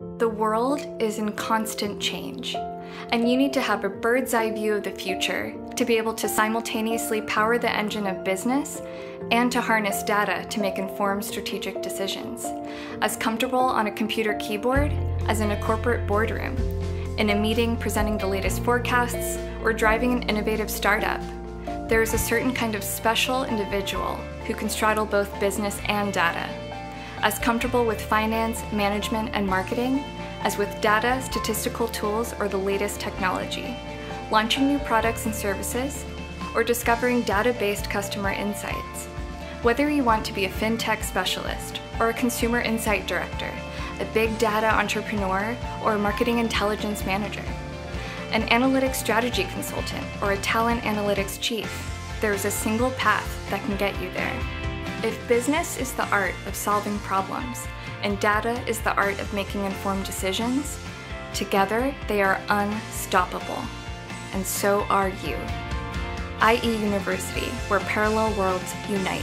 The world is in constant change, and you need to have a bird's eye view of the future to be able to simultaneously power the engine of business and to harness data to make informed strategic decisions, as comfortable on a computer keyboard as in a corporate boardroom, in a meeting presenting the latest forecasts, or driving an innovative startup. There is a certain kind of special individual who can straddle both business and data as comfortable with finance, management, and marketing as with data, statistical tools, or the latest technology, launching new products and services, or discovering data based customer insights. Whether you want to be a fintech specialist, or a consumer insight director, a big data entrepreneur, or a marketing intelligence manager, an analytics strategy consultant, or a talent analytics chief, there is a single path that can get you there. If business is the art of solving problems and data is the art of making informed decisions, together they are unstoppable. And so are you. IE University, where parallel worlds unite.